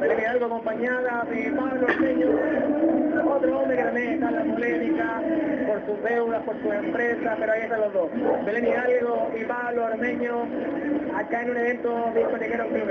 Belén Hidalgo acompañada de Pablo Ormeño, otro hombre que también está en la polémica por sus deudas, por su empresa, pero ahí están los dos. Belén Hidalgo y Pablo Ormeño acá en un evento discotequero club.